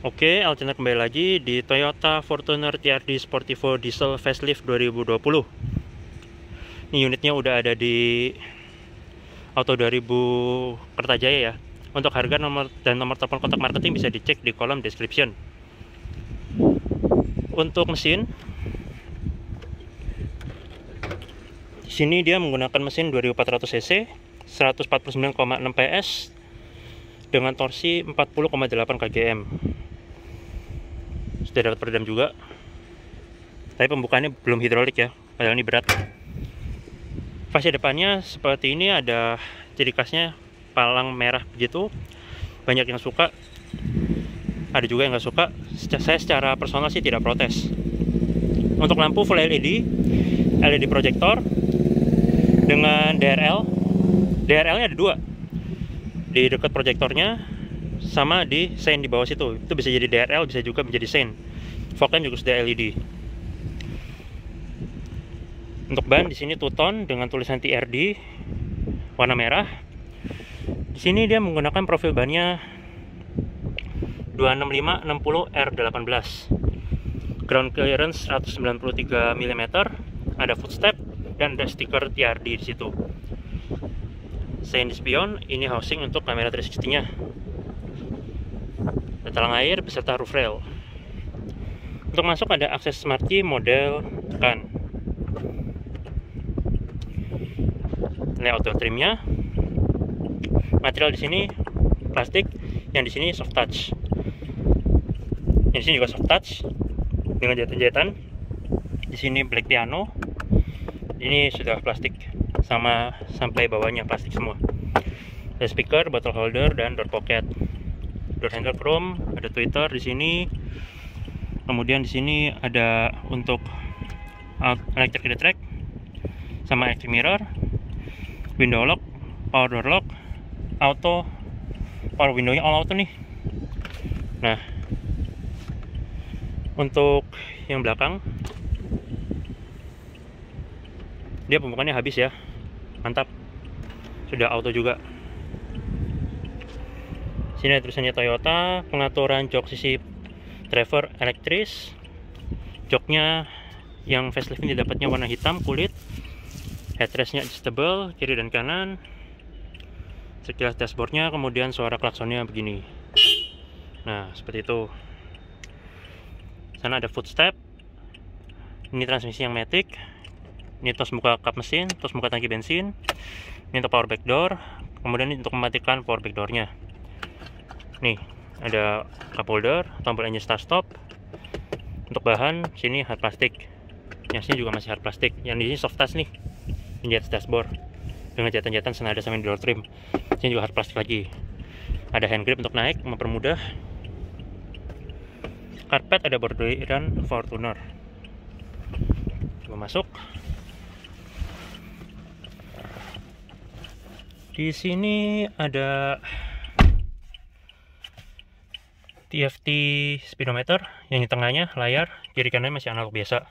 Oke, Alcina kembali lagi di Toyota Fortuner TRD Sportivo Diesel Facelift 2020. Ini unitnya udah ada di Auto 2000 Kertajaya ya. Untuk harga nomor dan nomor telepon kontak marketing bisa dicek di kolom description. Untuk mesin, di sini dia menggunakan mesin 2400 cc, 149,6 PS dengan torsi 40,8 kgm sudah dapat peredam juga. Tapi pembukaannya belum hidrolik ya padahal ini berat. Fascia depannya seperti ini ada ciri khasnya palang merah begitu. Banyak yang suka ada juga yang nggak suka. Saya secara personal sih tidak protes. Untuk lampu full LED LED proyektor dengan DRL DRL nya ada dua. Di dekat proyektornya sama di sein di bawah situ. Itu bisa jadi DRL bisa juga menjadi sein fog lamp juga sudah LED untuk ban di sini two tone dengan tulisan TRD warna merah. Di sini dia menggunakan profil bannya 265 60 R18 ground clearance 193 mm ada footstep dan ada stiker TRD di situ. Sein di spion ini housing untuk kamera 360 nya talang air beserta roof rail. Untuk masuk ada akses smart key model tekan. Layout trimnya. Material di sini plastik, yang di sini soft touch. Yang di sini juga soft touch dengan jahitan-jahitan. Di sini black piano. Ini sudah plastik sama sampai bawahnya plastik semua. Ada speaker, bottle holder, dan door pocket handle chrome ada Twitter di sini. Kemudian di sini ada untuk electric key track sama electric mirror window lock power door lock auto power windownya all auto nih. Nah untuk yang belakang dia pembukaannya habis ya. Mantap. Sudah auto juga sini ada tulisannya Toyota pengaturan jok sisi driver elektris. Joknya yang facelift ini dapatnya warna hitam kulit. Headrestnya adjustable kiri dan kanan. Sekilas dashboardnya kemudian suara klaksonnya begini. Nah seperti itu. Sana ada footstep. Ini transmisi yang matic. Ini tos buka kap mesin tos buka tangki bensin. Ini untuk power back door. Kemudian ini untuk mematikan power back doornya nih ada cup holder tombol engine start stop. Untuk bahan sini hard plastik. Yang sini juga masih hard plastik. Yang di sini soft touch nih atas dashboard. Dengan jatan-jatan senada sama door trim. Sini juga hard plastik lagi. Ada hand grip untuk naik mempermudah. Karpet ada bordiran Fortuner coba masuk. Di sini ada TFT speedometer yang di tengahnya layar kiri kanan masih analog biasa.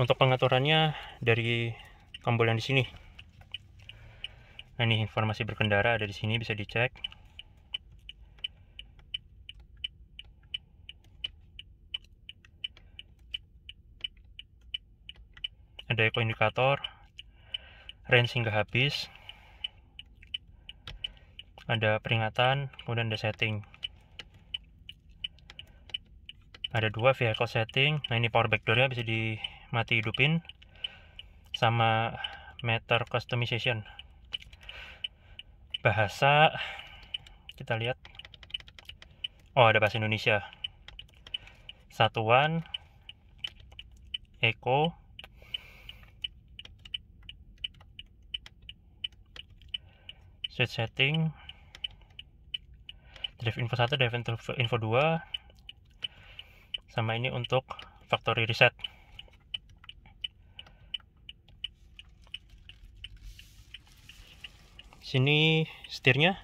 Untuk pengaturannya dari tombol yang di sini. Nah ini informasi berkendara ada di sini bisa dicek. Ada eco indikator range hingga habis ada peringatan kemudian ada setting. Ada dua vehicle setting. Nah ini power back doornya bisa dimati hidupin sama meter customization. Bahasa kita lihat. Oh ada bahasa Indonesia. Satuan Eco switch setting drive info 1 drive info 2 sama ini untuk factory reset. Sini setirnya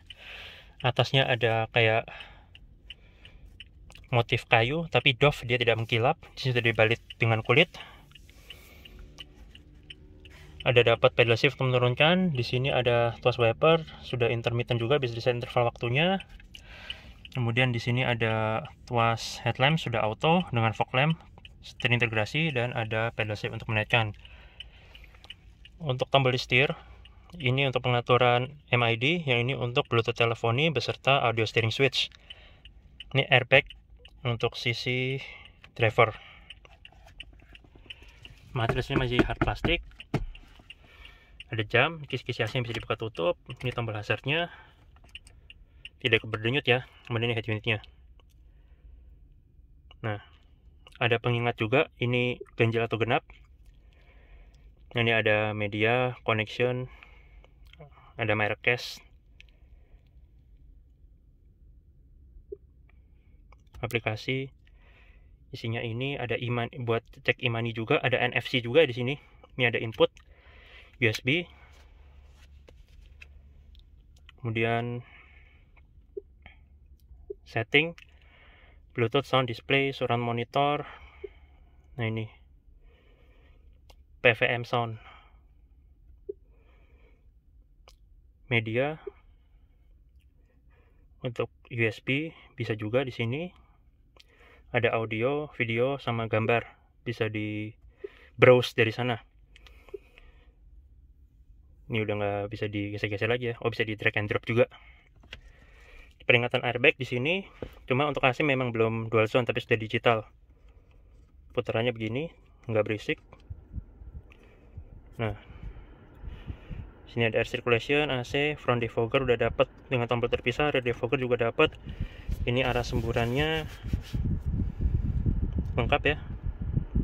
atasnya ada kayak motif kayu tapi doff dia tidak mengkilap. Di sudah dibalit dengan kulit ada dapat pedal shift menurunkan. Di sini ada tuas wiper sudah intermittent juga bisa diset interval waktunya. Kemudian di sini ada tuas headlamp sudah auto dengan fog lamp terintegrasi dan ada pedal shift untuk menaikkan. Untuk tombol di setir ini untuk pengaturan MID yang ini untuk bluetooth teleponi beserta audio steering switch. Ini airbag untuk sisi driver. Materialnya masih hard plastik ada jam kisi-kisi AC bisa dibuka tutup. Ini tombol hazardnya. Tidak berdenyut ya kemudian ini head unitnya nah ada pengingat juga. Ini ganjil atau genap. Ini ada media connection. Ada merek cash aplikasi. Isinya ini ada iman buat cek imani juga. Ada NFC juga di sini. Ini ada input USB kemudian setting Bluetooth sound display surround monitor. Nah ini. PVM sound. Media. Untuk USB bisa juga di sini. Ada audio, video, sama gambar. Bisa di browse dari sana ini udah nggak bisa digeser-geser lagi ya. Oh bisa di drag and drop juga. Peringatan airbag di sini cuma untuk AC memang belum dual zone tapi sudah digital. Putarannya begini nggak berisik. Nah sini ada air circulation AC front defogger udah dapat dengan tombol terpisah rear defogger juga dapat ini arah semburannya lengkap ya.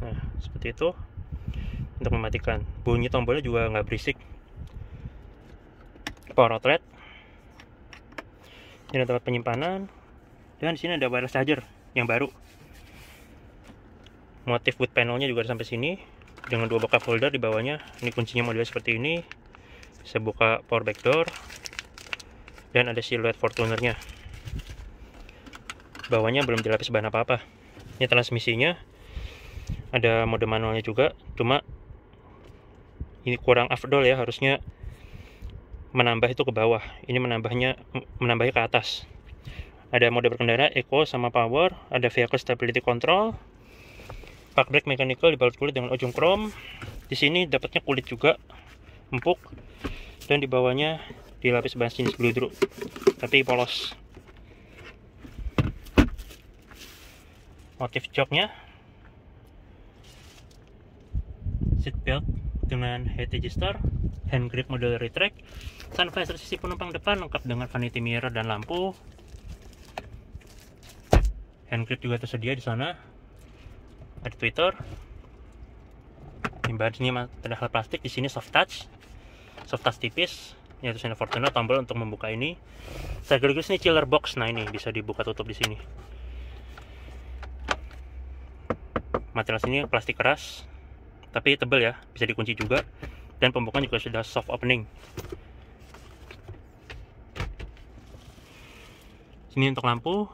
Nah seperti itu. Untuk mematikan. Bunyi tombolnya juga nggak berisik power outlet. Ini tempat penyimpanan. Dan di sini ada wireless charger yang baru. Motif wood panelnya juga sampai sini. Dengan dua buka folder di bawahnya. Ini kuncinya model seperti ini. Bisa buka power back door. Dan ada siluet fortunernya. Bawahnya belum dilapis bahan apa-apa. Ini transmisinya. Ada mode manualnya juga. Cuma ini kurang afdol ya harusnya menambah itu ke bawah. Ini menambahnya menambahnya ke atas. Ada mode berkendara eco sama power ada vehicle stability control park brake mechanical dibalut kulit dengan ujung chrome. Di sini dapatnya kulit juga empuk dan di bawahnya dilapis bahan jenis gludru tapi polos. Motif joknya. Seat belt dengan head adjuster hand grip model retract sun visor sisi penumpang depan lengkap dengan vanity mirror dan lampu. Hand grip juga tersedia di sana. Ada twitter ini bahannya padahal plastik di sini soft touch. Soft touch tipis. Ini tulisannya Fortuner tombol untuk membuka ini. Sekaligus ini chiller box. Nah ini bisa dibuka tutup di sini. Material sini plastik keras tapi tebal ya bisa dikunci juga. Dan pembukaan juga sudah soft opening. Sini untuk lampu.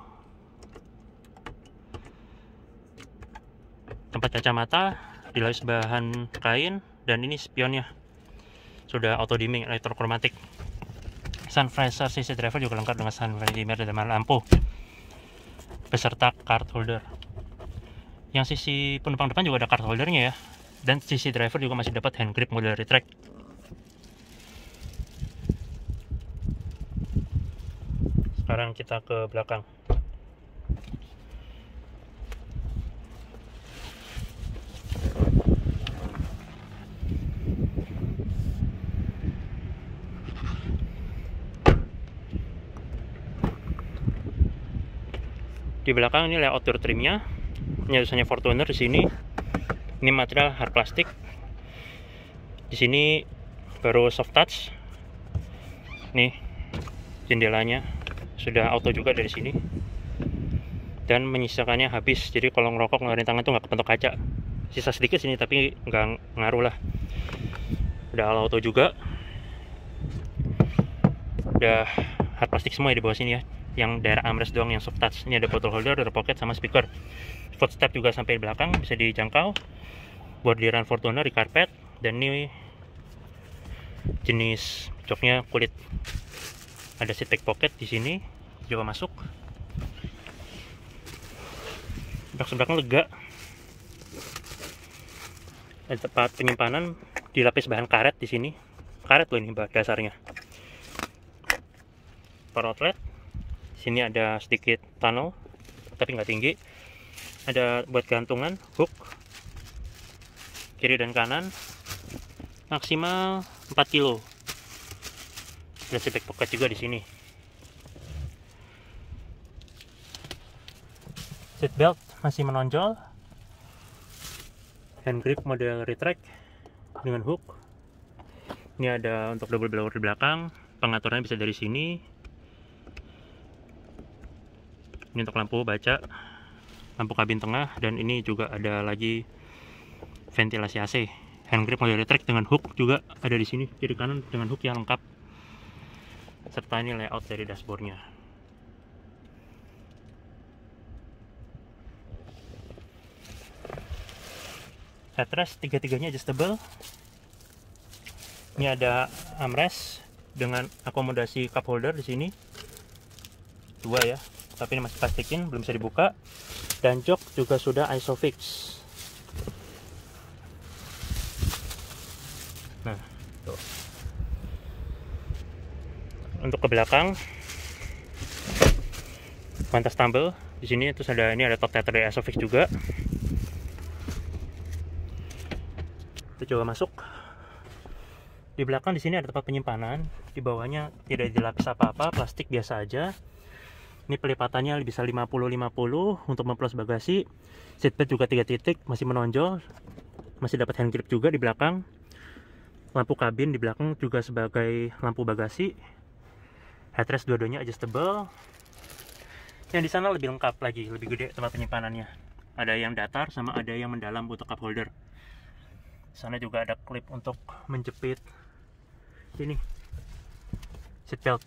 Tempat kacamata dilapis bahan kain dan ini spionnya. Sudah auto dimming elektrokromatik. Sun visor CC driver juga lengkap dengan sun visor dan lampu. Beserta card holder. Yang sisi penumpang depan juga ada card holdernya ya dan sisi driver juga masih dapat hand grip model retract. Sekarang kita ke belakang. Di belakang ini layout door trimnya. Ini tulisannya Fortuner di sini ini material hard plastik. Di sini baru soft touch. Nih jendelanya sudah auto juga dari sini. Dan menyisakannya habis. Jadi kalau ngerokok ngeluarin tangan tuh nggak kepentok kaca. Sisa sedikit sini tapi nggak ngaruh lah. Udah auto juga. Udah hard plastik semua ya di bawah sini ya. Yang daerah armrest doang yang soft touch. Ini ada bottle holder ada pocket sama speaker footstep juga sampai belakang bisa dijangkau. Bordiran Fortuner di karpet. Dan ini jenis joknya kulit. Ada seat pocket di sini coba masuk. Belakang lega. Ada tempat penyimpanan dilapis bahan karet di sini. Karet loh ini dasarnya. Power outlet. Sini ada sedikit tunnel tapi nggak tinggi ada buat gantungan hook. Kiri dan kanan. Maksimal 4 kilo. Ada si pocket juga di sini. Seat belt masih menonjol. Hand grip model retract dengan hook. Ini ada untuk double blower di belakang. Pengaturannya bisa dari sini. Ini untuk lampu baca lampu kabin tengah dan ini juga ada lagi ventilasi AC hand grip model retract dengan hook juga ada di sini kiri kanan dengan hook yang lengkap serta ini layout dari dashboardnya. Headrest tiga-tiganya adjustable. Ini ada armrest dengan akomodasi cup holder di sini. Dua ya tapi ini masih plastikin belum bisa dibuka. Dan jok juga sudah isofix. Nah tuh. untuk ke belakang. Pantas tumble di sini terus ada ini ada top tether dari isofix juga. Kita coba masuk. Di belakang di sini ada tempat penyimpanan. Di bawahnya tidak dilapis apa-apa plastik biasa aja ini pelipatannya bisa 50-50 untuk memplos bagasi. Seatbelt juga tiga titik masih menonjol. Masih dapat hand grip juga di belakang. Lampu kabin di belakang juga sebagai lampu bagasi. Headrest dua-duanya adjustable. Yang di sana lebih lengkap lagi lebih gede tempat penyimpanannya. Ada yang datar sama ada yang mendalam untuk cup holder. Sana juga ada klip untuk menjepit ini seatbelt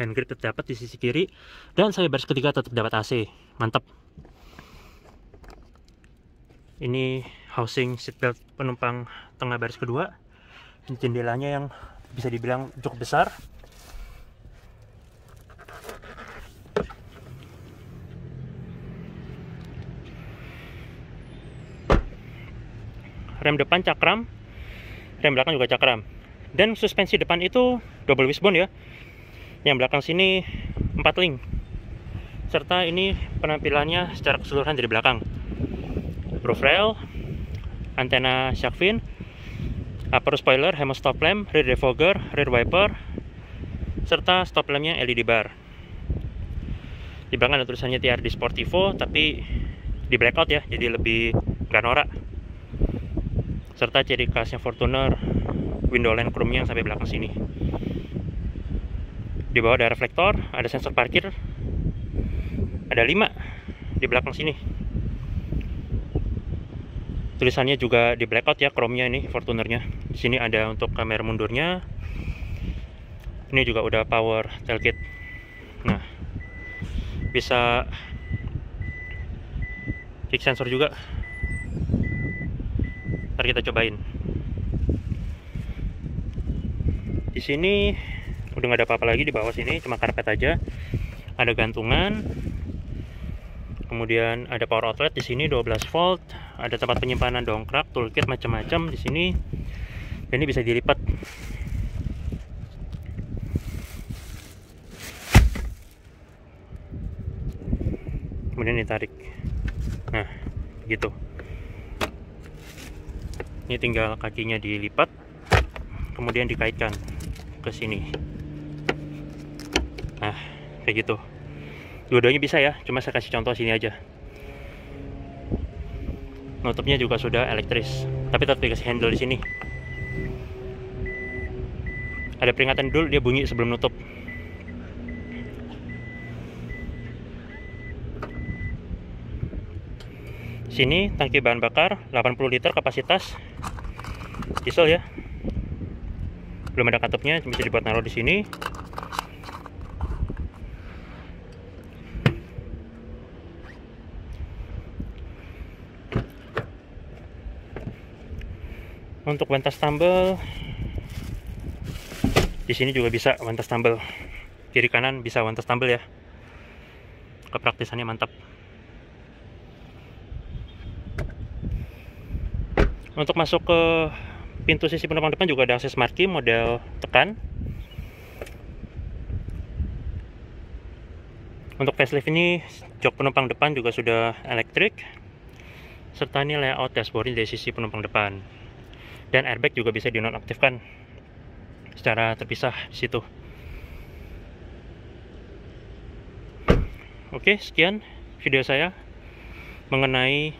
hand grip tetap dapat di sisi kiri dan saya baris ketiga tetap dapat AC mantap. Ini housing seatbelt penumpang tengah baris kedua. Jendelanya yang bisa dibilang cukup besar. Rem depan cakram rem belakang juga cakram. Dan suspensi depan itu double wishbone ya yang belakang sini 4 link. Serta ini penampilannya secara keseluruhan dari belakang. Roof rail antena shark fin upper spoiler hemo stop lamp rear defogger rear wiper serta stop lampnya LED bar. Di belakang ada tulisannya TRD Sportivo tapi di blackout ya jadi lebih gak norak. Serta ciri khasnya Fortuner window line chrome yang sampai belakang sini di bawah ada reflektor ada sensor parkir. Ada 5 di belakang sini. Tulisannya juga di blackout ya chrome-nya ini Fortunernya. Di sini ada untuk kamera mundurnya. Ini juga udah power tailgate. Nah bisa kick sensor juga. Ntar kita cobain. Di sini udah nggak ada apa-apa lagi di bawah sini cuma karpet aja. Ada gantungan. Kemudian ada power outlet di sini 12 volt. Ada tempat penyimpanan dongkrak toolkit macam-macam di sini. Dan ini bisa dilipat. Kemudian ditarik. Nah gitu. Ini tinggal kakinya dilipat kemudian dikaitkan ke sini kayak gitu. Dua-duanya bisa ya cuma saya kasih contoh sini aja. Nutupnya juga sudah elektris tapi tetap dikasih handle di sini. Ada peringatan dulu dia bunyi sebelum nutup. Sini tangki bahan bakar 80 liter kapasitas. Diesel ya. Belum ada katupnya bisa dibuat naruh di sini untuk bantas tumble di sini juga bisa bantas tumble kiri kanan bisa bantas tumble ya. Kepraktisannya mantap. Untuk masuk ke pintu sisi penumpang depan juga ada akses marki model tekan. Untuk facelift ini jok penumpang depan juga sudah elektrik serta ini layout dashboardnya dari sisi penumpang depan dan airbag juga bisa dinonaktifkan secara terpisah di situ. Oke sekian video saya mengenai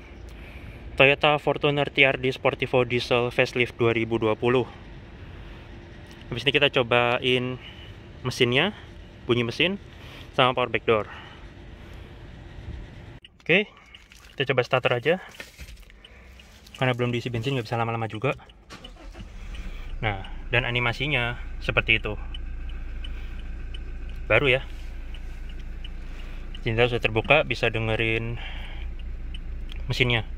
Toyota Fortuner TRD Sportivo Diesel Facelift 2020 habis ini kita cobain mesinnya bunyi mesin sama power back door. Oke kita coba starter aja. Karena belum diisi bensin nggak bisa lama-lama juga nah dan animasinya seperti itu. Baru ya. Jendela sudah terbuka bisa dengerin mesinnya.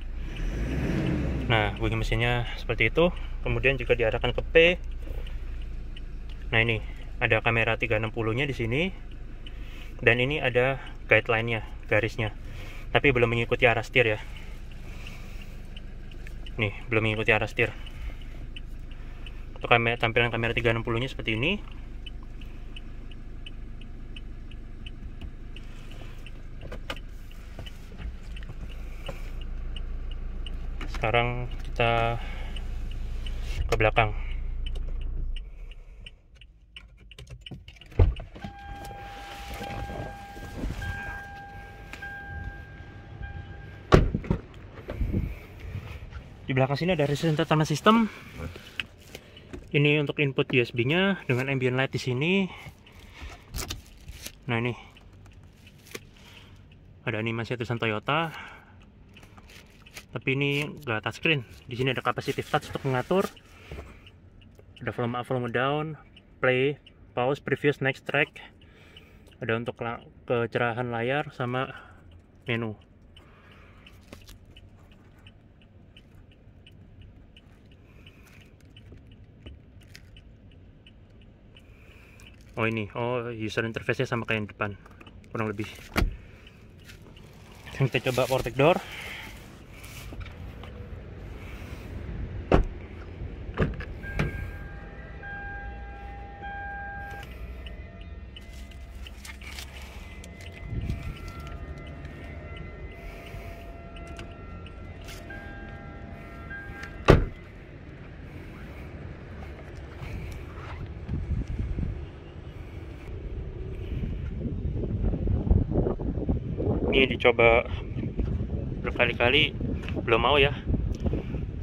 Nah bunyi mesinnya seperti itu. Kemudian juga diarahkan ke P. Nah ini ada kamera 360 nya di sini. Dan ini ada guideline-nya garisnya. Tapi belum mengikuti arah setir ya. Nih belum mengikuti arah setir untuk kamera, tampilan kamera 360 nya seperti ini. Sekarang kita ke belakang. Di belakang sini ada resistor entertainment system ini untuk input USB nya dengan ambient light di sini. Nah ini. Ada animasi tulisan Toyota. Tapi ini enggak touchscreen. Di sini ada capacitive touch untuk mengatur. Ada volume up volume down play pause previous next track. Ada untuk kecerahan layar sama menu oh ini. Oh user interface nya sama kayak yang depan. Kurang lebih. Kita coba power door ini dicoba berkali-kali. Belum mau ya.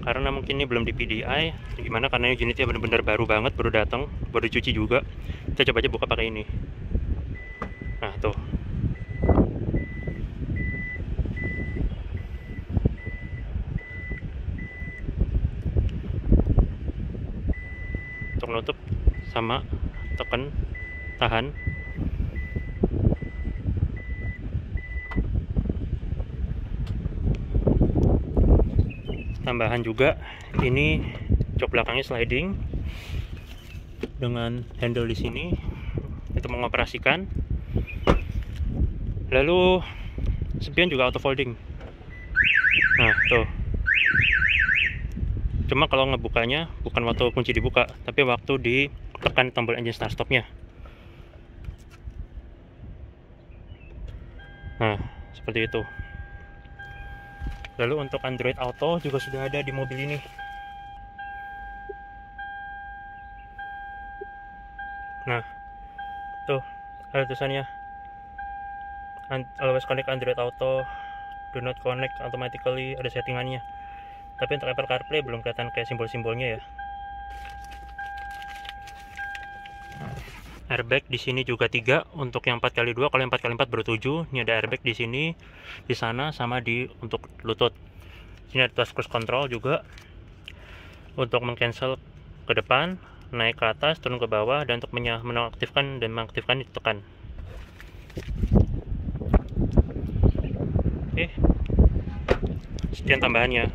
Karena mungkin ini belum di PDI gimana? Karena unitnya benar-benar baru banget baru datang baru cuci juga. Kita coba aja buka pakai ini. Nah tuh. Untuk nutup sama tekan tahan tambahan juga. Ini jok belakangnya sliding dengan handle di sini. Itu mengoperasikan. Lalu spion juga auto folding. Nah tuh. Cuma kalau ngebukanya bukan waktu kunci dibuka tapi waktu ditekan tombol engine start stopnya. Nah seperti itu lalu untuk Android Auto juga sudah ada di mobil ini. Nah tuh ada tulisannya. Always connect Android Auto. Do not connect automatically ada settingannya. Tapi untuk Apple CarPlay belum kelihatan kayak simbol-simbolnya ya airbag di sini juga tiga. Untuk yang 4 kali 2 kalau yang 4 kali 4 baru 7 ini ada airbag di sini di sana sama di untuk lutut. Sini ada cruise control juga. Untuk mengcancel ke depan naik ke atas turun ke bawah dan untuk menonaktifkan dan mengaktifkan ditekan. Oke. Sekian tambahannya